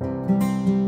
Música